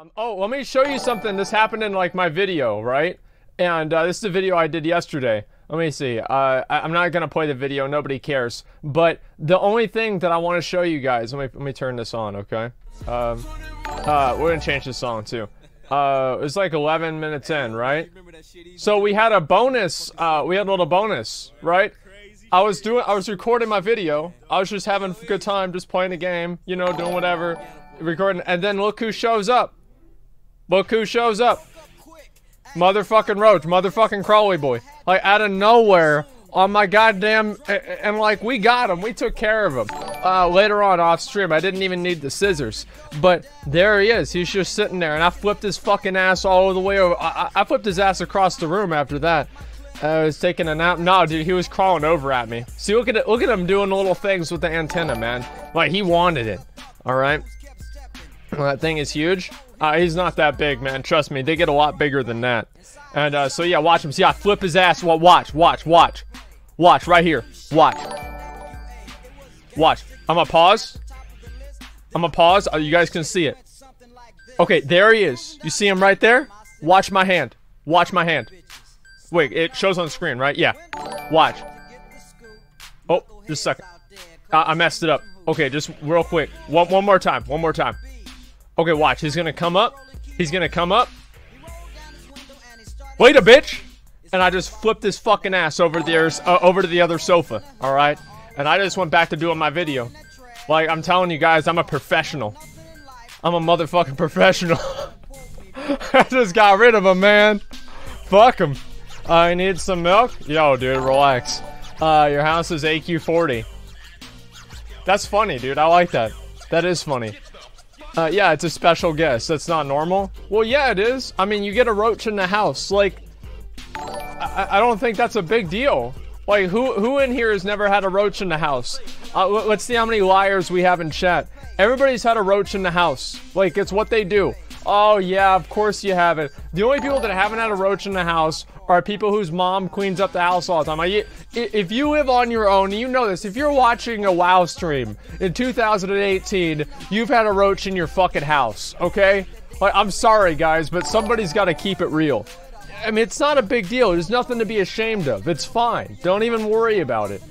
Um, oh, let me show you something. This happened in like my video, right? And uh, this is a video I did yesterday. Let me see. Uh, I, am not gonna play the video. Nobody cares. But the only thing that I want to show you guys. Let me let me turn this on, okay? Um, uh, we're gonna change the song too. Uh, it was like 11 minutes in, right? So we had a bonus. Uh, we had a little bonus, right? I was doing. I was recording my video. I was just having a good time, just playing a game, you know, doing whatever, recording. And then look who shows up. Look who shows up. Motherfucking Roach, motherfucking Crawley boy. Like, out of nowhere, on my goddamn... And, like, we got him. We took care of him. Uh, later on, off stream, I didn't even need the scissors. But there he is. He's just sitting there, and I flipped his fucking ass all the way over. I, I flipped his ass across the room after that. Uh, I was taking a nap. No, dude, he was crawling over at me. See, look at it. Look at him doing little things with the antenna, man. Like, he wanted it. All right? That thing is huge. Uh, he's not that big, man. Trust me, they get a lot bigger than that. And uh, so yeah, watch him. See, I flip his ass. Well, watch, watch, watch, watch right here. Watch, watch. I'm gonna pause. I'm gonna pause. Oh, you guys can see it. Okay, there he is. You see him right there? Watch my hand. Watch my hand. Wait, it shows on screen, right? Yeah. Watch. Oh, just a second. Uh, I messed it up. Okay, just real quick. One, one more time. One more time. Okay, watch. He's gonna come up. He's gonna come up. Wait a bitch! And I just flipped his fucking ass over the uh, over to the other sofa. All right, and I just went back to doing my video. Like I'm telling you guys, I'm a professional. I'm a motherfucking professional. I just got rid of him, man. Fuck him. I need some milk. Yo, dude, relax. Uh, your house is AQ40. That's funny, dude. I like that. That is funny. Uh, yeah, it's a special guest. That's not normal. Well, yeah, it is. I mean, you get a roach in the house. Like, I, I don't think that's a big deal. Like, who who in here has never had a roach in the house? Uh, let's see how many liars we have in chat. Everybody's had a roach in the house. Like, it's what they do. Oh, yeah, of course you have it. The only people that haven't had a roach in the house are people whose mom cleans up the house all the time. if you live on your own, you know this. If you're watching a WoW stream in 2018, you've had a roach in your fucking house, okay? Like, I'm sorry, guys, but somebody's got to keep it real. I mean, it's not a big deal. There's nothing to be ashamed of. It's fine. Don't even worry about it.